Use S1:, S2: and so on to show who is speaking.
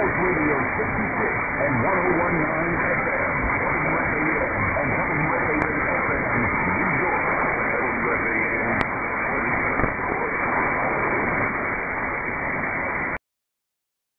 S1: Sports Radio 66.